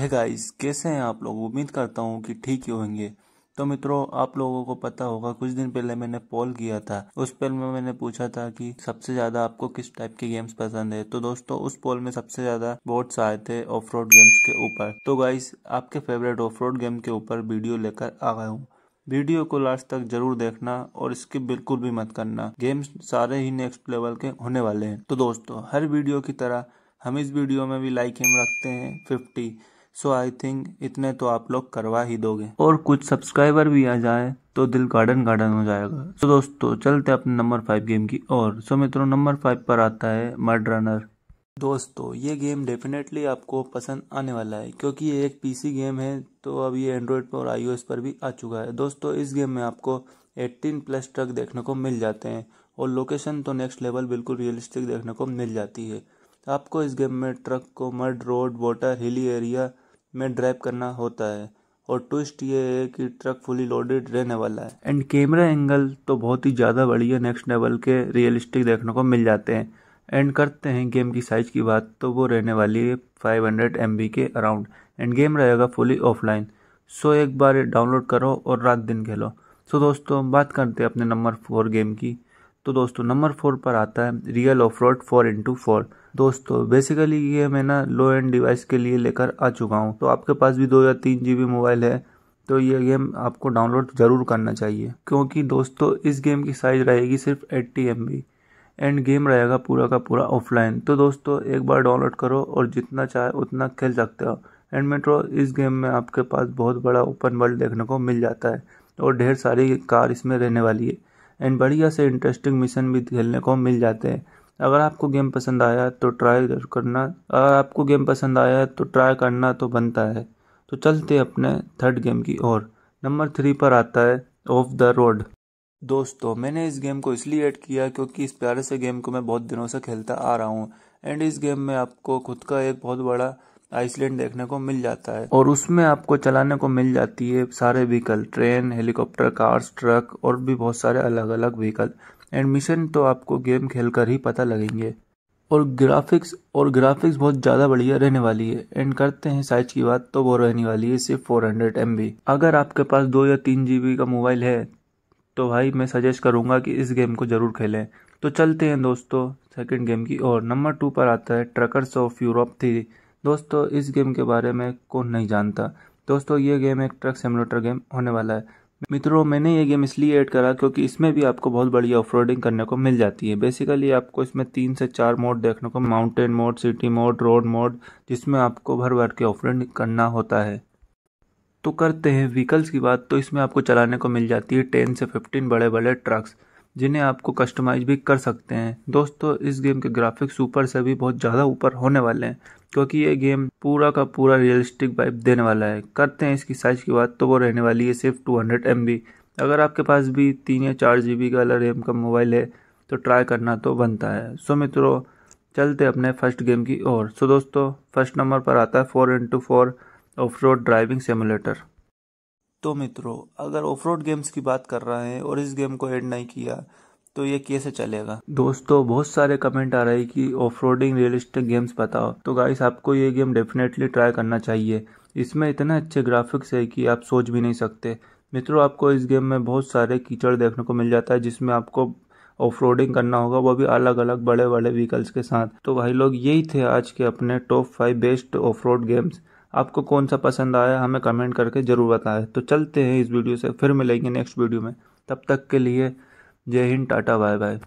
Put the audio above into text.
है गाइस कैसे हैं आप लोग? उम्मीद करता हूँ कि ठीक ही होंगे। तो मित्रों, आप लोगों को पता होगा, कुछ दिन पहले मैंने पोल किया था। उस पोल में मैंने पूछा था कि सबसे ज़्यादा आपको किस टाइप के गेम्स पसंद है? तो दोस्तों, उस पोल में सबसे ज़्यादा वोट्स आए थे ऑफ़ रोड गेम्स के ऊपर। तो गाइस आपके फेवरेट ऑफ़ रोड गेम के ऊपर वीडियो लेकर आ गया हूँ। वीडियो को लास्ट तक ज़रूर देखना और इसके बिल्कुल भी मत करना। गेम्स सारे ही नेक्स्ट लेवल के होने वाले हैं। तो दोस्तों, हर वीडियो की तरह हम इस वीडियो में भी लाइक एम रखते हैं फिफ्टी सो आई थिंक इतने तो आप लोग करवा ही दोगे। और कुछ सब्सक्राइबर भी आ जाए तो दिल गार्डन गार्डन हो जाएगा। तो दोस्तों, चलते अपने नंबर फाइव गेम की और सो मित्रों नंबर फाइव पर आता है मर्ड रनर दोस्तों, ये गेम डेफिनेटली आपको पसंद आने वाला है, क्योंकि ये एक पीसी गेम है तो अब ये एंड्रॉयड पर और आईओएस पर भी आ चुका है। दोस्तों, इस गेम में आपको 18 प्लस ट्रक देखने को मिल जाते हैं, और लोकेशन तो नेक्स्ट लेवल बिल्कुल रियलिस्टिक देखने को मिल जाती है। आपको इस गेम में ट्रक को mud road water hilly area में ड्राइव करना होता है और ट्विस्ट ये है कि ट्रक फुली लोडेड रहने वाला है। एंड कैमरा एंगल तो बहुत ही ज़्यादा बढ़िया नेक्स्ट लेवल के रियलिस्टिक देखने को मिल जाते हैं। एंड करते हैं गेम की साइज़ की बात तो वो रहने वाली है 500 हंड्रेड के अराउंड एंड गेम रहेगा फुली ऑफलाइन सो एक बार डाउनलोड करो और रात दिन खेलो। सो दोस्तों, बात करते हैं अपने नंबर फोर गेम की। तो दोस्तों नंबर फोर पर आता है real off road four into four दोस्तों बेसिकली ये मैं ना लो एंड डिवाइस के लिए लेकर आ चुका हूँ। तो आपके पास भी दो या तीन जीबी मोबाइल है तो ये गेम आपको डाउनलोड ज़रूर करना चाहिए। क्योंकि दोस्तों, इस गेम की साइज़ रहेगी सिर्फ़ 80 एम एंड गेम रहेगा पूरा का पूरा ऑफलाइन तो दोस्तों, एक बार डाउनलोड करो और जितना चाहे उतना खेल सकते हो। एंड मेट्रो इस गेम में आपके पास बहुत बड़ा ओपन वर्ल्ड देखने को मिल जाता है, और ढेर सारी कार इसमें रहने वाली है। एंड बढ़िया से इंटरेस्टिंग मिशन भी खेलने को मिल जाते हैं। अगर आपको गेम पसंद आया तो ट्राई करना। अगर आपको गेम पसंद आया तो ट्राई करना तो बनता है। तो चलते अपने थर्ड गेम की ओर। नंबर थ्री पर आता है ऑफ़ द रोड दोस्तों, मैंने इस गेम को इसलिए ऐड किया क्योंकि इस प्यारे से गेम को मैं बहुत दिनों से खेलता आ रहा हूँ। एंड इस गेम में आपको खुद का एक बहुत बड़ा आइसलैंड देखने को मिल जाता है। और उसमें आपको चलाने को मिल जाती है सारे vehicle train helicopter cars truck और भी बहुत सारे अलग अलग व्हीकल एंड मिशन तो आपको गेम खेलकर ही पता लगेंगे। और ग्राफिक्स और ग्राफिक्स बहुत ज़्यादा बढ़िया रहने वाली है। एंड करते हैं साइज़ की बात तो वो रहने वाली है सिर्फ़ फोर हंड्रेड एम अगर आपके पास दो या तीन जी का मोबाइल है तो भाई मैं सजेस्ट करूँगा कि इस गेम को ज़रूर खेलें। तो चलते हैं दोस्तों सेकंड गेम की और नंबर टू पर आता है ट्रकर्स ऑफ़ यूरोप थ्री दोस्तों, इस गेम के बारे में कौन नहीं जानता। दोस्तों, ये गेम एक ट्रक सिमुलेटर गेम होने वाला है। मित्रों, मैंने ये गेम इसलिए ऐड करा क्योंकि इसमें भी आपको बहुत बड़ी ऑफ़ करने को मिल जाती है। बेसिकली आपको इसमें तीन से चार मोड देखने को mountain mode city mode road mode जिसमें आपको भर भर के ऑफ़ करना होता है। तो करते हैं व्हीकल्स की बात तो इसमें आपको चलाने को मिल जाती है टेन से फिफ्टीन बड़े बड़े ट्रक्स जिन्हें आपको कस्टमाइज भी कर सकते हैं। दोस्तों, इस गेम के ग्राफिक्स ऊपर से भी बहुत ज़्यादा ऊपर होने वाले हैं, क्योंकि ये गेम पूरा का पूरा रियलिस्टिक वाइब देने वाला है। करते हैं इसकी साइज़ की बात तो वो रहने वाली है सिर्फ़ टू हंड्रेड एम बी अगर आपके पास भी तीन या चार जी बी का रैम का मोबाइल है तो ट्राई करना तो बनता है। सो मित्रों, चलते अपने फ़र्स्ट गेम की ओर। सो दोस्तों फ़र्स्ट नंबर पर आता है four into four off road driving simulator तो मित्रों, अगर ऑफ़ रोड गेम्स की बात कर रहे हैं और इस गेम को ऐड नहीं किया तो ये कैसे चलेगा? दोस्तों, बहुत सारे कमेंट आ रहे हैं कि ऑफ़ रोडिंग रियलिस्टिक गेम्स बताओ। तो गाइस आपको ये गेम डेफिनेटली ट्राई करना चाहिए। इसमें इतने अच्छे ग्राफिक्स है कि आप सोच भी नहीं सकते। मित्रों, आपको इस गेम में बहुत सारे कीचड़ देखने को मिल जाता है, जिसमें आपको ऑफ़ रोडिंग करना होगा, वो भी अलग अलग बड़े बड़े व्हीकल्स के साथ। तो भाई लोग, यही थे आज के अपने top five best off road games आपको कौन सा पसंद आया, हमें कमेंट करके ज़रूर बताएँ। तो चलते हैं इस वीडियो से, फिर मिलेंगे नेक्स्ट वीडियो में। तब तक के लिए जय हिंद, टाटा बाय बाय